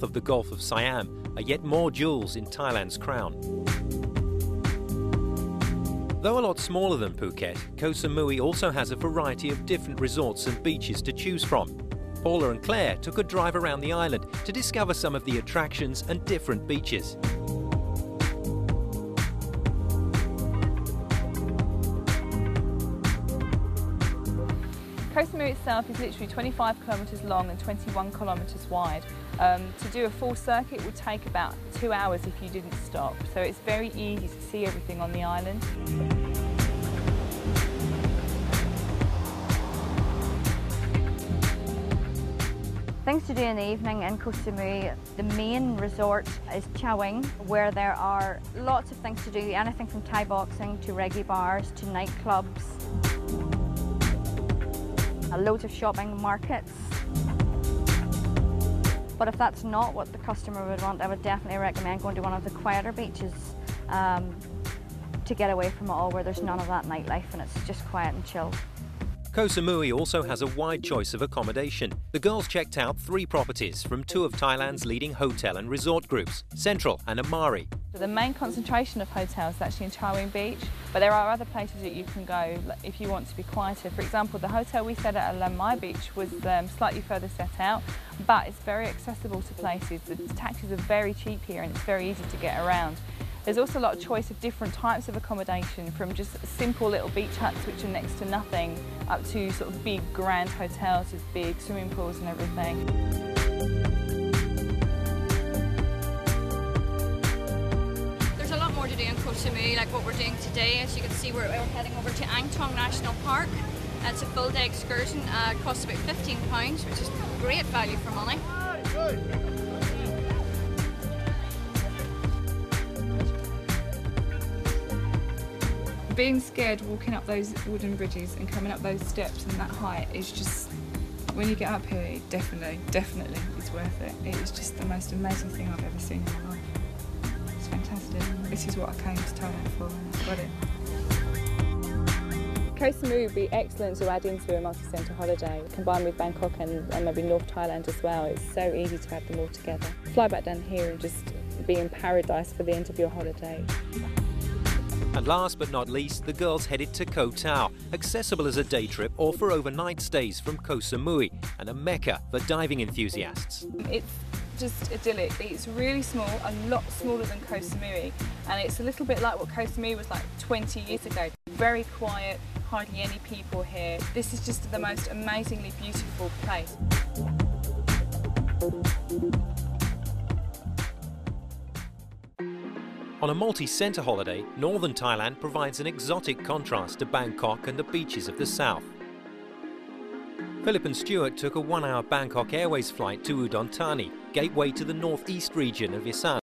south of the Gulf of Siam are yet more jewels in Thailand's crown. Though a lot smaller than Phuket, Koh Samui also has a variety of different resorts and beaches to choose from. Paula and Claire took a drive around the island to discover some of the attractions and different beaches. Koh Samui itself is literally 25 kilometres long and 21 kilometres wide. Um, to do a full circuit would take about two hours if you didn't stop, so it's very easy to see everything on the island. Things to do in the evening in Koh Samui, the main resort is Chaweng, where there are lots of things to do, anything from Thai boxing to reggae bars to nightclubs. Loads of shopping markets. But if that's not what the customer would want, I would definitely recommend going to one of the quieter beaches um, to get away from it all, where there's none of that nightlife and it's just quiet and chill. Koh Samui also has a wide choice of accommodation. The girls checked out three properties from two of Thailand's leading hotel and resort groups, Central and Amari. The main concentration of hotels is actually in Chaweng Beach, but there are other places that you can go if you want to be quieter. For example, the hotel we stayed at at Lamai Beach was um, slightly further set out, but it's very accessible to places. The taxis are very cheap here and it's very easy to get around. There's also a lot of choice of different types of accommodation from just simple little beach huts which are next to nothing up to sort of big grand hotels with big swimming pools and everything. There's a lot more to do in Koh Samui, like what we're doing today. As you can see, we're, we're heading over to Ang Thong National Park. It's a full day excursion. Uh, it costs about £15, which is great value for money. Being scared walking up those wooden bridges and coming up those steps and that height is just when you get up here it definitely definitely is worth it it is just the most amazing thing I've ever seen in my life it's fantastic this is what I came to Thailand for and I've got it Koh Samui would be excellent to add into a multi-centre holiday, combined with Bangkok and, and maybe North Thailand as well. It's so easy to have them all together. Fly back down here and just be in paradise for the end of your holiday. And last but not least, the girls headed to Koh Tao, accessible as a day trip or for overnight stays from Koh Samui, and a mecca for diving enthusiasts. It's just idyllic. It's really small, a lot smaller than Koh Samui, and it's a little bit like what Koh Samui was like 20 years ago. Very quiet, hardly any people here. This is just the most amazingly beautiful place. On a multi-centre holiday, northern Thailand provides an exotic contrast to Bangkok and the beaches of the south. Philip and Stuart took a one-hour Bangkok Airways flight to Udon Thani, gateway to the northeast region of Isan.